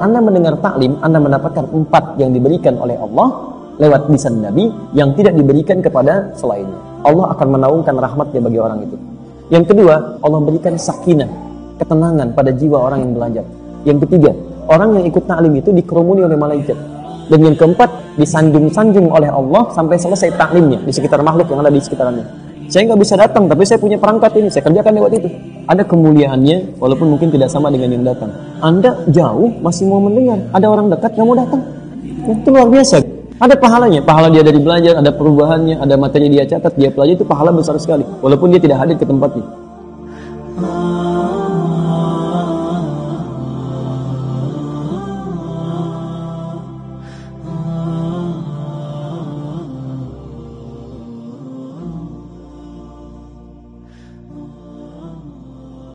Anda mendengar taklim, Anda mendapatkan empat yang diberikan oleh Allah lewat lisan Nabi yang tidak diberikan kepada selainnya. Allah akan menaungkan rahmatnya bagi orang itu. Yang kedua, Allah berikan sakinah, ketenangan pada jiwa orang yang belajar. Yang ketiga, orang yang ikut taklim itu dikerumuni oleh malaikat. Dan yang keempat, disanjung-sanjung oleh Allah sampai selesai taklimnya di sekitar makhluk yang ada di sekitarnya. Saya nggak bisa datang, tapi saya punya perangkat ini, saya kerjakan lewat itu. Ada kemuliaannya, walaupun mungkin tidak sama dengan yang datang. Anda jauh masih mau mendengar, ada orang dekat nggak mau datang. Itu luar biasa. Ada pahalanya, pahala dia dari belajar, ada perubahannya, ada materi dia catat, dia pelajari itu pahala besar sekali, walaupun dia tidak hadir ke tempatnya.